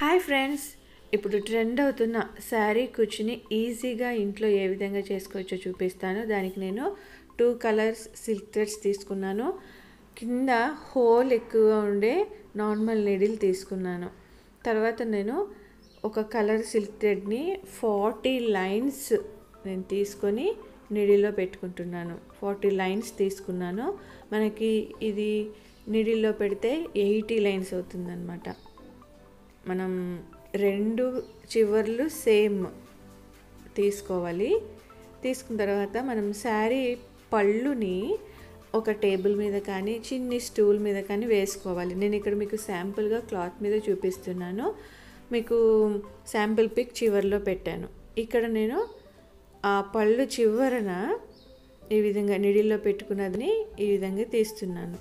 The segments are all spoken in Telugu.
హాయ్ ఫ్రెండ్స్ ఇప్పుడు ట్రెండ్ అవుతున్న శారీ కుర్చీని ఈజీగా ఇంట్లో ఏ విధంగా చేసుకోవచ్చో చూపిస్తాను. దానికి నేను టూ కలర్స్ సిల్క్ థ్రెడ్స్ తీసుకున్నాను. కింద హోల్ ఎక్కువగా ఉండే నార్మల్ నీడిల్ తీసుకున్నాను. తర్వాత నేను ఒక కలర్ సిల్క్ థ్రెడ్ని ఫార్టీ లైన్స్ నేను తీసుకొని నిడిల్లో పెట్టుకుంటున్నాను. ఫార్టీ లైన్స్ తీసుకున్నాను. మనకి ఇది నిడిల్లో పెడితే ఎయిటీ లైన్స్ అవుతుందన్నమాట. మనం రెండు చివర్లు సేమ్ తీసుకోవాలి. తీసుకున్న తర్వాత మనం శారీ పళ్ళుని ఒక టేబుల్ మీద కానీ చిన్ని స్టూల్ మీద కానీ వేసుకోవాలి. నేను ఇక్కడ మీకు శాంపుల్గా క్లాత్ మీద చూపిస్తున్నాను. మీకు శాంపుల్ పిక్ చివరిలో పెట్టాను. ఇక్కడ నేను ఆ పళ్ళు చివరన ఈ విధంగా నిడిల్లో పెట్టుకున్నదని ఈ విధంగా తీస్తున్నాను.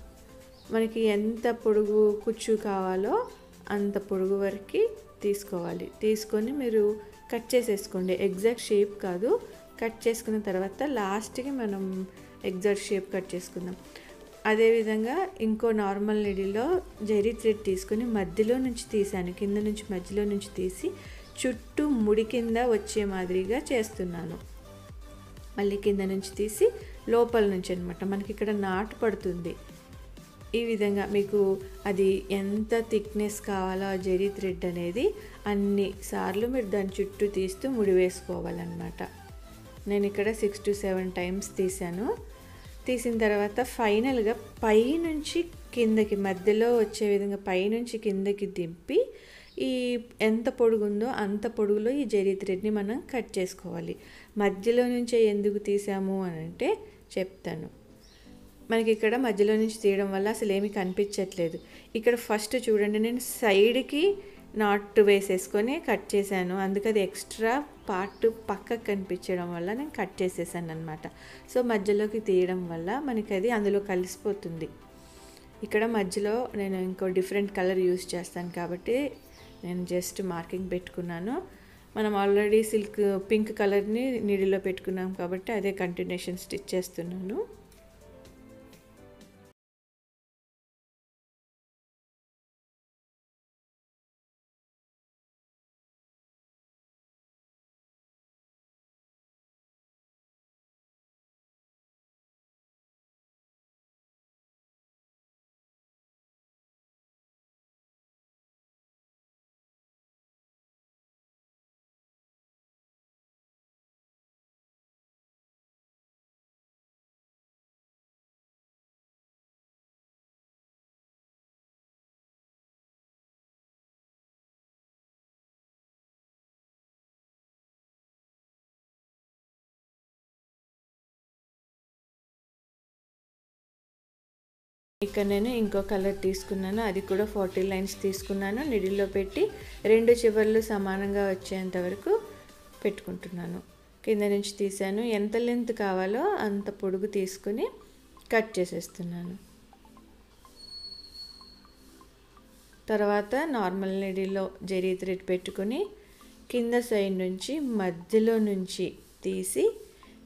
మనకి ఎంత పొడుగు కుచ్చు కావాలో అంత పొడుగు వరకు తీసుకోవాలి. తీసుకొని మీరు కట్ చేసేసుకోండి. ఎగ్జాక్ట్ షేప్ కాదు. కట్ చేసుకున్న తర్వాత లాస్ట్కి మనం ఎగ్జాక్ట్ షేప్ కట్ చేసుకుందాం. అదేవిధంగా ఇంకో నార్మల్ నిడిలో జెరీ థ్రెడ్ తీసుకొని మధ్యలో నుంచి తీసాను. కింద నుంచి మధ్యలో నుంచి తీసి చుట్టూ ముడి కింద వచ్చే మాదిరిగా చేస్తున్నాను. మళ్ళీ కింద నుంచి తీసి లోపల నుంచి అనమాట మనకి ఇక్కడ నాటు పడుతుంది. ఈ విధంగా మీకు అది ఎంత థిక్నెస్ కావాలో ఆ జెరీ థ్రెడ్ అనేది అన్ని సార్లు మీరు దాని చుట్టూ తీస్తూ ముడి వేసుకోవాలన్నమాట. నేను ఇక్కడ సిక్స్ టు సెవెన్ టైమ్స్ తీసాను తీసిన తర్వాత ఫైనల్గా పైనుంచి కిందకి మధ్యలో వచ్చే విధంగా పైనుంచి కిందకి దింపి ఈ ఎంత పొడుగుందో అంత పొడుగులో ఈ జెరీ థ్రెడ్ని మనం కట్ చేసుకోవాలి. మధ్యలో నుంచే ఎందుకు తీసాము అని అంటే చెప్తాను. మనకి ఇక్కడ మధ్యలో నుంచి తీయడం వల్ల అసలు ఏమీ కనిపించట్లేదు. ఇక్కడ ఫస్ట్ చూడండి నేను సైడ్కి నాట్ వేసేసుకొని కట్ చేశాను. అందుకే అది ఎక్స్ట్రా పార్ట్ పక్కకు కనిపించడం వల్ల నేను కట్ చేసేసాను అనమాట సో మధ్యలోకి తీయడం వల్ల మనకి అది అందులో కలిసిపోతుంది. ఇక్కడ మధ్యలో నేను ఇంకో డిఫరెంట్ కలర్ యూస్ చేస్తాను కాబట్టి నేను జస్ట్ మార్కింగ్ పెట్టుకున్నాను. మనం ఆల్రెడీ సిల్క్ పింక్ కలర్ని నీడిలో పెట్టుకున్నాం కాబట్టి అదే కంటిన్యూషన్ స్టిచ్ చేస్తున్నాను. ఇక్కడ నేను ఇంకో కలర్ తీసుకున్నాను. అది కూడా ఫార్టీ లైన్స్ తీసుకున్నాను. నిడిల్లో పెట్టి రెండు చివర్లు సమానంగా వచ్చేంత వరకు పెట్టుకుంటున్నాను. కింద నుంచి తీసాను ఎంత లెంత్ కావాలో అంత పొడుగు తీసుకుని కట్ చేసేస్తున్నాను. తర్వాత నార్మల్ నిడిలో జరీ థ్రెడ్ పెట్టుకొని కింద సైడ్ నుంచి మధ్యలో నుంచి తీసి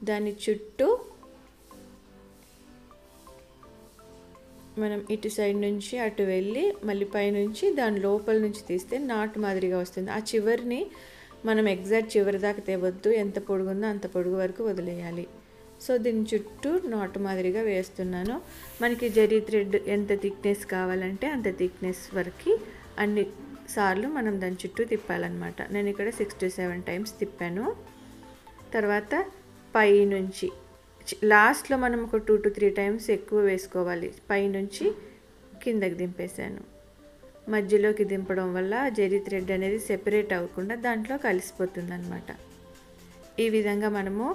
దాని చుట్టూ మనం ఇటు సైడ్ నుంచి అటు వెళ్ళి మళ్ళీ పైనుంచి దాని లోపల నుంచి తీస్తే నాటు మాదిరిగా వస్తుంది. ఆ చివరిని మనం ఎగ్జాక్ట్ చివరి దాకా తేవద్దు. ఎంత పొడుగుందో అంత పొడుగు వరకు వదిలేయాలి. సో దీని చుట్టూ నాటు మాదిరిగా వేస్తున్నాను. మనకి జరీ థ్రెడ్ ఎంత థిక్నెస్ కావాలంటే అంత థిక్నెస్ వరకు అన్ని సార్లు మనం దాని చుట్టూ తిప్పాలన్నమాట. నేను ఇక్కడ సిక్స్ టు సెవెన్ టైమ్స్ తిప్పాను. తర్వాత పై నుంచి లాస్ట్లో మనం ఒక టూ టు త్రీ టైమ్స్ ఎక్కువ వేసుకోవాలి. పైనుంచి కిందకి దింపేశాను. మధ్యలోకి దింపడం వల్ల జెరీ థ్రెడ్ అనేది సెపరేట్ అవ్వకుండా దాంట్లో కలిసిపోతుంది అనమాట ఈ విధంగా మనము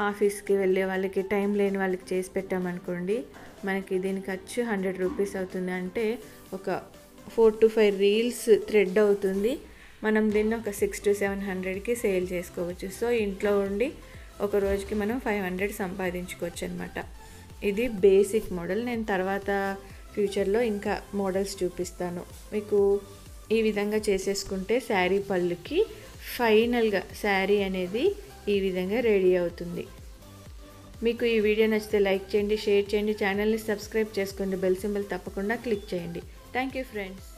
ఆఫీస్కి వెళ్ళే వాళ్ళకి టైం లేని వాళ్ళకి చేసి పెట్టామనుకోండి మనకి దీని ఖర్చు హండ్రెడ్ రూపీస్ అవుతుంది. అంటే ఒక four to five reels thread అవుతుంది. మనం దీన్ని ఒక సిక్స్ టు సెవెన్ హండ్రెడ్కి సేల్ చేసుకోవచ్చు. సో ఇంట్లో ఉండి ఒక రోజుకి మనం ఫైవ్ హండ్రెడ్ సంపాదించుకోవచ్చు అనమాట ఇది బేసిక్ మోడల్. నేను తర్వాత ఫ్యూచర్లో ఇంకా మోడల్స్ చూపిస్తాను. మీకు ఈ విధంగా చేసేసుకుంటే శారీ పళ్ళుకి ఫైనల్గా శారీ అనేది ఈ విధంగా రెడీ అవుతుంది. మీకు ఈ వీడియో నచ్చితే లైక్ చేయండి షేర్ చేయండి ఛానల్ని సబ్స్క్రైబ్ చేసుకోండి బెల్ సింబల్ తప్పకుండా క్లిక్ చేయండి. Thank you friends.